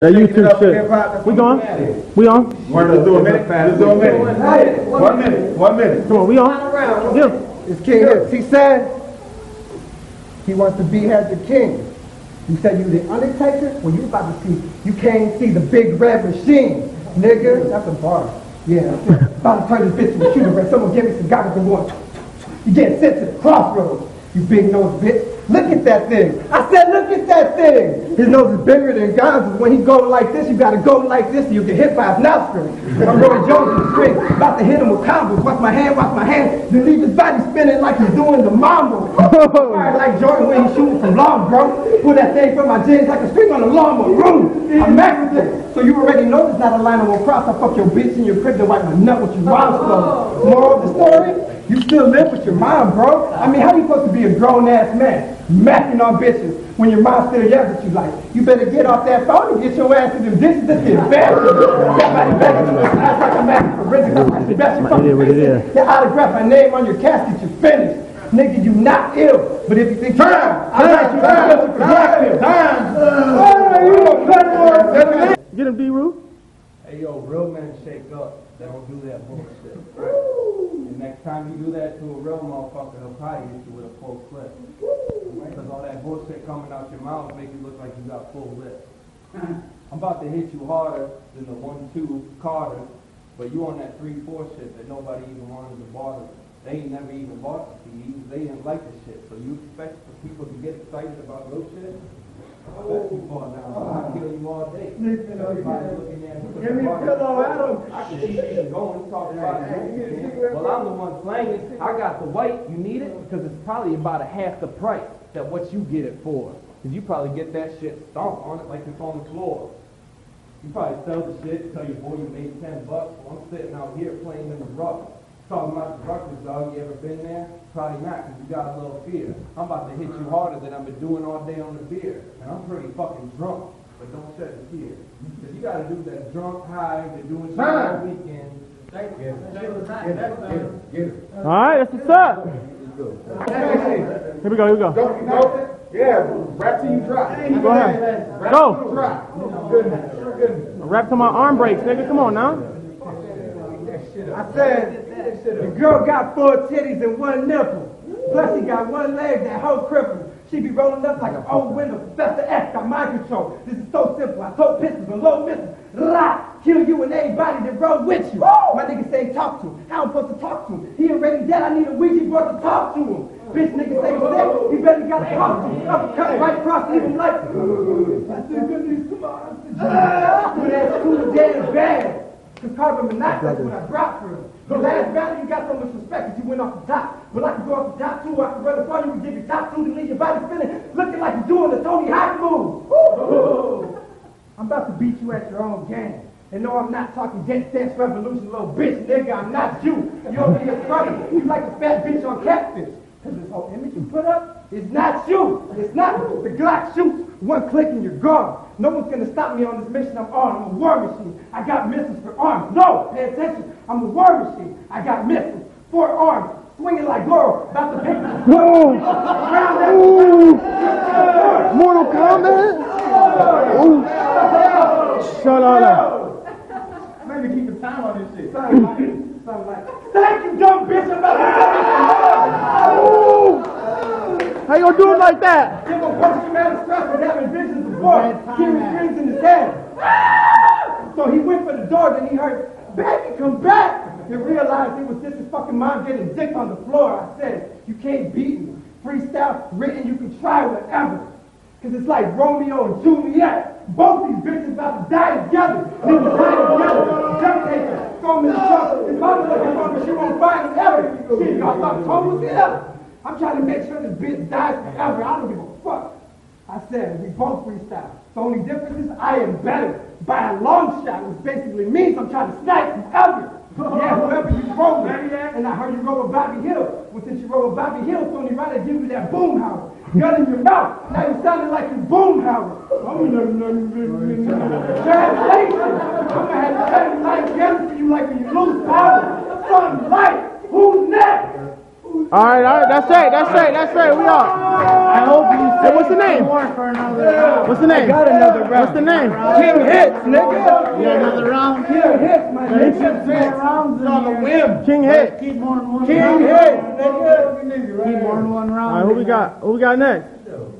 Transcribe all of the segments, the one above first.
That Take it YouTube shit. hip-hop, We on? We on? Let's do a minute. Let's do a minute. One minute. One minute. Come on, we on? Yeah. It's King Hits. He said he wants to be as the king. He said you the Undertaker. Well, you about to see. You can't see the big red machine, nigga. That's a bar. Yeah. about to turn this bitch into a shooter. Red. Someone give me some goggles and going. You getting sent to the crossroads. You big nose bitch. Look at that thing. I said, look at that thing. His nose is bigger than Gonzo's. When he go like this, you gotta go like this so you get hit by his nostrils. I'm Roy Jones in the street, about to hit him with combos. Watch my hand, watch my hand. Then leave his body spinning like he's doing the mambo. Oh. Fire like Jordan when he's shooting from long, bro. Pull that thing from my jeans like a string on a lawnmower. Boom. I'm Mexican. So you already know there's not a line I won't cross. I fuck your bitch in your crib and wipe my nut with your mom's clothes. Moral of the story? You still live with your mom, bro. I mean, how you supposed to be a grown-ass man, macking on bitches, when your mom still yells at you like, you better get off that phone and get your ass to them dishes. This is bad. Somebody begging you to act like I'm asking for rent. I bet you fucking It is what it face it. Your autograph, my name on your casket, you finished. Nigga, you not ill. But if you think you're ill, I bet you can for black pill. Hey, you a playboy. Get him, D-Roo. Hey yo, real men shake up. They don't do that bullshit. Next time you do that to a real motherfucker, he'll probably hit you with a full clip. Because all that bullshit coming out your mouth make you look like you got full lips. Uh-huh. I'm about to hit you harder than the one-two Carter, but you on that three-four shit that nobody even wanted to bother. They ain't never even bought the CDs. They didn't like the shit. So you expect for people to get excited about real shit? You down. I'll kill you all day. Everybody looking at me. Give me a pillow, Adam. I can keep even going, talking about it. Well, I'm the one playing it. I got the white. You need it because it's probably about a half the price that what you get it for. Because you probably get that shit stomped on it like it's on the floor. You probably sell the shit, tell your boy you made 10 bucks. Well, I'm sitting out here playing in the rough. Talking about the Rutgers, dog. You ever been there? Probably not, because you got a little fear. I'm about to hit you harder than I've been doing all day on the beer. And I'm pretty fucking drunk, but don't shed a tear. Because you gotta do that drunk high, been doing shit all weekend. Thank you. All right, that's what's up. Here we go, here we go. Go, go. Yeah, rap till you drop. Go ahead. Rap Go. till you drop. Goodness, goodness. Wrap to my arm breaks, nigga. Come on now. I said, the girl got four titties and one nipple. Plus she got one leg, that whole cripple. She be rolling up like an old window. Professor X got mind control. This is so simple. I told pistols and low missiles. Rah! Kill you and everybody that rode with you. My nigga say talk to him. How I'm supposed to talk to him? He already dead. I need a Ouija board to talk to him. Bitch nigga say sick. He better gotta talk to him. Uppercut right across, leave him like. I said, goodness, come on. With that cool damn bad. Cause carbon monoxide what I dropped for him. The last battle you got so much respect you went off the top. But I can go off the top too. I can run upon you and give you top two to leave your body spinning, looking like you're doing the Tony Hawk move. I'm about to beat you at your own game. And no, I'm not talking Jet Dance Revolution, little bitch, nigga. I'm not you. You're over here funny. You like a fat bitch on catfish. Cause this whole image you put up is not you. It's not the Glock shoots. One click and you're gone. No one's gonna stop me on this mission. I'm on. I'm a war machine. I got missiles for arms. No, pay attention. I'm a war machine. I got missiles, for arms, swinging like Goro, about to pick Whoa! around that. Ooh! Mortal Kombat? Ooh! Shut up. Maybe keep the time on this shit. Sound like, sound like, thank you, dumb bitch. I'm about to Ooh! How you gonna do it like that? Give a post-traumatic stress and having visions of war, hearing screams in his head. So he went for the door, then he heard, baby, come back. And realized it was just his fucking mom getting dick on the floor. I said, you can't beat me. Freestyle, written, you can try whatever. Cause it's like Romeo and Juliet. Both these bitches about to die together. Niggas die together. Duct tape, throw them in the trunk. His mama looking for me, she won't find him ever. Y'all thought Tom was here. I'm trying to make sure this bitch dies forever. I don't give a fuck. I said, we both freestyle. The only difference is I am better by a long shot, which basically means I'm trying to snipe whoever. Yeah, whoever you roll with. And I heard you roll with Bobby Hill. Well, since you roll with Bobby Hill, Tony Ryder give you that Boomhauer. Gun in your mouth. Now you sounding like you Boomhauer. Oh, Translation. I'm gonna have to cut it like together for you like when you lose power. Son, light. Who's? All right, all right. That's it. That's it. That's it. We are. I hope you Hey, what's the name? What's the name? got another round. What's the name? King hits, nigga. You got another round? King hits, my nigga. rounds on the whim. King hit. Keep more than one King round. hits, nigga. Keep more than one round. right, who we got? Who we got next?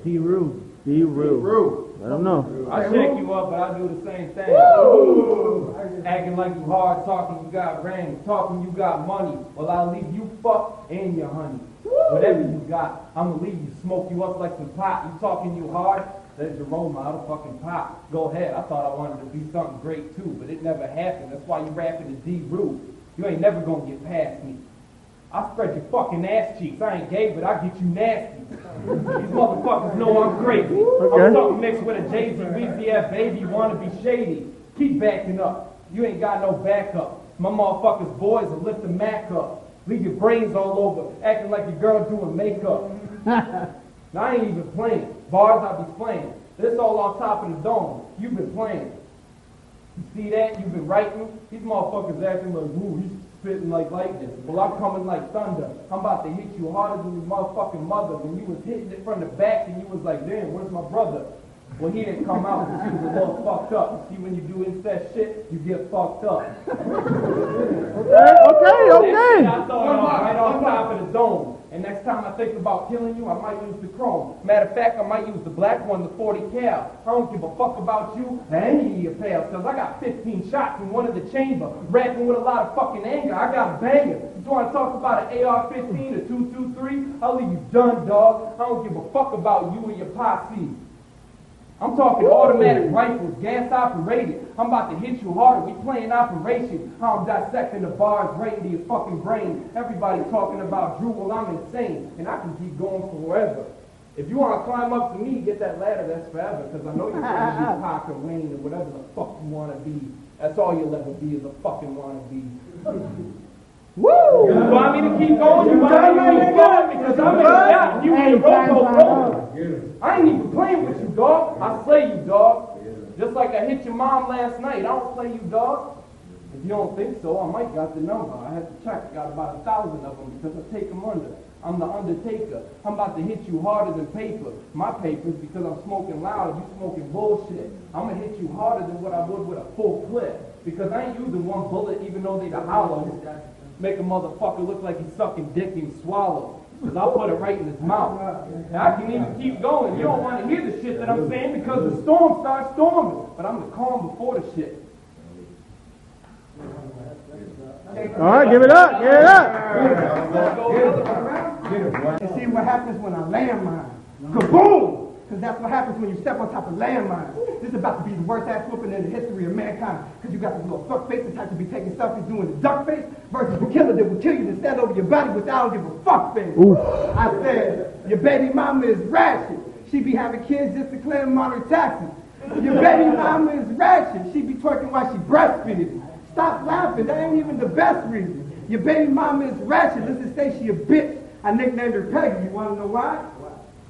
D. Rue. D. Rue. Let him know. I shake you up, but I do the same thing. Acting like you hard, talking you got range, talking you got money. Well, I'll leave you fuck and your honey. Whatever you got, I'ma leave you, smoke you up like some pot. You talking you hard? There's Jerome out of fucking pop. Go ahead. I thought I wanted to be something great too, but it never happened. That's why you rapping to D. Rue. You ain't never gonna get past me. I spread your fucking ass cheeks. I ain't gay, but I get you nasty. These motherfuckers know I'm crazy. Okay. I'm something mixed with a Jay-Z, VCF baby, wanna be shady. Keep backing up. You ain't got no backup. My motherfuckers boys will lift the Mac up. Leave your brains all over, acting like your girl doing makeup. now I ain't even playing. Bars I be playing. This all on top of the dome. You've been playing. You see that? You've been writing. These motherfuckers acting like, ooh, he's spitting like lightning. Well, I'm coming like thunder. I'm about to hit you harder than your motherfucking mother. When you was hitting it from the back and you was like, damn, where's my brother? Well, he didn't come out because he was a little fucked up. See, when you do incest shit, you get fucked up. Okay, okay, okay. I it off right on top of the dome. And next time I think about killing you, I might use the chrome. Matter of fact, I might use the black one, the 40 cal. I don't give a fuck about you or any of your pals, cause I got 15 shots in one of the chamber, rapping with a lot of fucking anger. I got a banger. You wanna talk about an AR-15 or 223? I'll leave you done, dog. I don't give a fuck about you and your posse. I'm talking automatic rifles, gas operated. I'm about to hit you harder. We playing operation. How I'm dissecting the bars right into your fucking brain. Everybody talking about Drew. Well, I'm insane, and I can keep going forever. If you want to climb up to me, get that ladder. That's forever, because I know you're trying to be Parker Wayne or whatever the fuck you want to be. That's all you'll ever be is a fucking want to be. Woo! You want me to keep going? You want me to keep going? Because I'm in the shot. You in the robo robo. I ain't even playing with you, dog. I slay you, dog. Just like I hit your mom last night. I don't play you, dog. If you don't think so, I might got the number. I had to check. I got about a thousand of them because I take them under. I'm the undertaker. I'm about to hit you harder than paper. My papers because I'm smoking loud. You smoking bullshit. I'm gonna hit you harder than what I would with a full clip because I ain't using one bullet even though they the hollow. Make a motherfucker look like he's sucking dick and swallow. Cause I'll put it right in his mouth. And I can even keep going. You don't want to hear the shit that I'm saying because the storm starts storming. But I'm the calm before the shit. All right, give it up, give it up. And see what happens when I landmine. Kaboom! Because that's what happens when you step on top of landmines. This is about to be the worst ass whooping in the history of mankind. Because you got this little fuck face, the type to be taking selfies doing the duck face, versus the killer that will kill you to stand over your body without give a fuck face. I said, your baby mama is ratchet. She be having kids just to claim money taxes. Your baby mama is ratchet. She be twerking while she breastfeeding. Stop laughing. That ain't even the best reason. Your baby mama is ratchet. Let's just say she a bitch. I nicknamed her Peggy. You want to know why?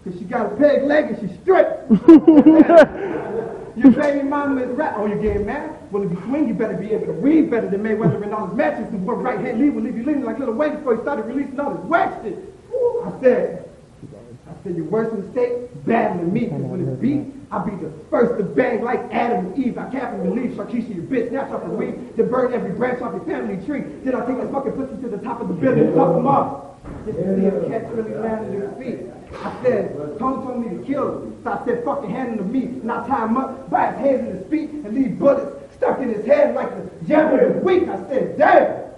Because she got a peg leg and she's straight. Your baby mama is rat. Oh, you getting mad? Well, if you swing, you better be able to read better than Mayweather and all his matches. And one right hand lead will leave you leaning like Lil Wayne before he started releasing all his whack shit. I said, I said, you're your worst mistake, battling me. Because when it's beat, I'll be the first to bang like Adam and Eve. I can't believe Sharkeisha, your bitch, snatch off the weed, to burn every branch off your family tree. Then I'll take that fucking pussy to the top of the building and fuck. Just to see if cats really land on their feet. I said, Tony told me to kill him. So I said, fucking hand him to me. And I tie him up, by his hands and his feet, and leave bullets stuck in his head like the jab of the week. I said, damn.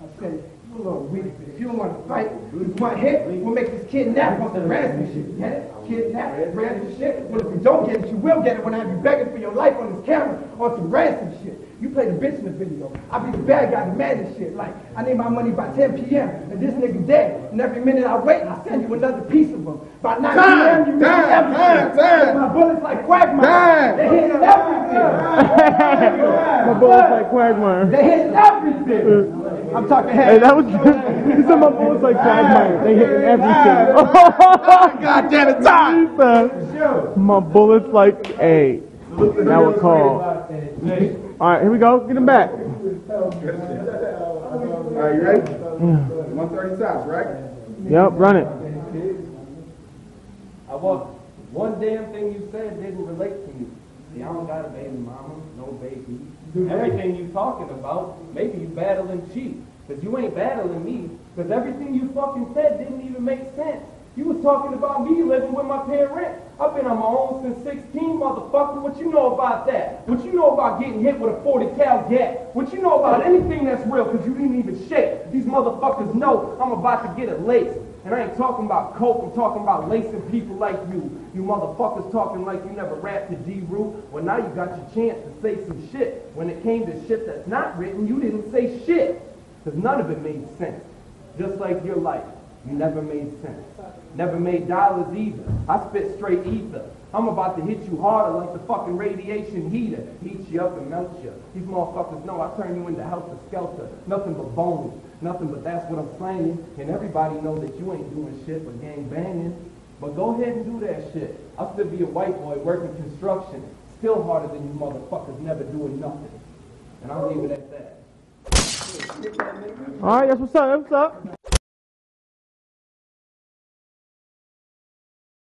I said, you a little weak. If you don't want to fight, this one hit we'll make this kid nap on some ransom shit. Get it? Kidnap, ransom shit. Well, if you don't get it, you will get it when I have you begging for your life on this camera on some ransom shit. You play the bitch in the video. I be the bad guy, the mad and shit. Like, I need my money by 10 p.m. and this nigga dead. And every minute I wait, I send you another piece of them. By 9 p.m., you Time, read everything. time, time. My bullets like Quagmire. Time. They hit everything. My bullets like Quagmire. They hit everything. Uh. I'm talking Hey, head. that was good. He said my bullets like Quagmire. They hit everything. God damn it, time. My bullets like, hey, now we're called. All right, here we go. Get him back. All right, you ready? 130 stops, right? Yep, run it. I walk. One damn thing you said didn't relate to me. See, I don't got a baby mama, no baby. Everything you talking about, maybe you battling cheap. Cause you ain't battling me. Cause everything you fucking said didn't even make sense. You was talking about me living with my parents. I've been on my own since 16, motherfucker. What you know about that? What you know about getting hit with a 40 cal gat? What you know about anything that's real? Cause you didn't even shake. These motherfuckers know I'm about to get it laced. And I ain't talking about coke, I'm talking about lacing people like you. You motherfuckers talking like you never rapped to D-Root. Well, now you got your chance to say some shit. When it came to shit that's not written, you didn't say shit. Because none of it made sense. Just like your life. You never made sense. Never made dollars either. I spit straight ether. I'm about to hit you harder like the fucking radiation heater. Heat you up and melt you. These motherfuckers know I turn you into helter skelter. Nothing but bones. Nothing but that's what I'm saying. And everybody know that you ain't doing shit but gang banging. But go ahead and do that shit. I'll still be a white boy working construction. Still harder than you motherfuckers never doing nothing. And I'll leave it at that. All right, that's what's up. That's what's up.